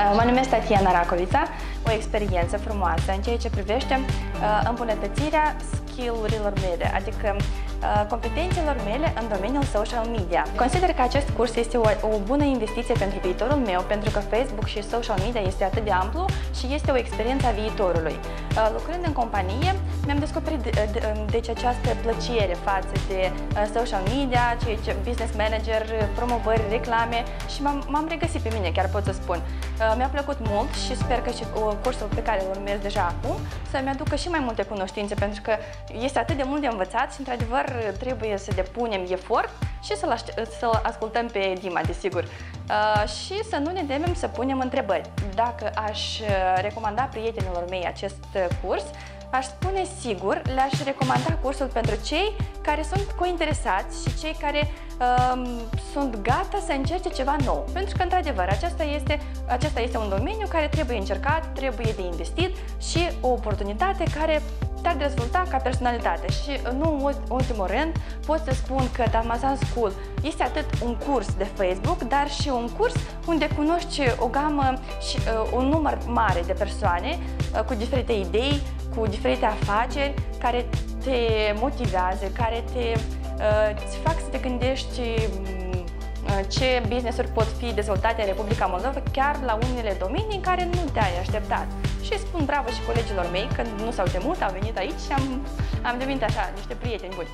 Uh, mă numesc Tatiana Racovița, o experiență frumoasă în ceea ce privește uh, îmbunătățirea skill-urilor mele, adică uh, competențelor mele în domeniul social media. Consider că acest curs este o, o bună investiție pentru viitorul meu, pentru că Facebook și social media este atât de amplu și este o experiență a viitorului. Lucrând în companie, mi-am descoperit de, de, deci această plăcere față de social media, ceea ce business manager, promovări, reclame și m-am regăsit pe mine, chiar pot să spun. Mi-a plăcut mult și sper că și cursul pe care îl urmez deja acum să-mi aducă și mai multe cunoștințe, pentru că este atât de mult de învățat și, într-adevăr, trebuie să depunem efort și să-l, să ascultăm pe Dima, desigur. Uh, și să nu ne temem să punem întrebări. Dacă aș uh, recomanda prietenilor mei acest uh, curs, aș spune sigur, le-aș recomanda cursul pentru cei care sunt cointeresați și cei care um, sunt gata să încerce ceva nou. Pentru că, într-adevăr, acesta este, acesta este un domeniu care trebuie încercat, trebuie de investit și o oportunitate care te-ar dezvolta ca personalitate. Și nu în ultimul rând pot să spun că Dalmazan School este atât un curs de Facebook, dar și un curs unde cunoști o gamă și uh, un număr mare de persoane uh, cu diferite idei, cu diferite afaceri care te motivează, care te uh, îți fac să te gândești mm, uh, ce business-uri pot fi dezvoltate în Republica Moldova chiar la unele domenii în care nu te-ai așteptat. Și spun bravo și colegilor mei că nu s-au temut, au venit aici și am, am devenit așa niște prieteni buni.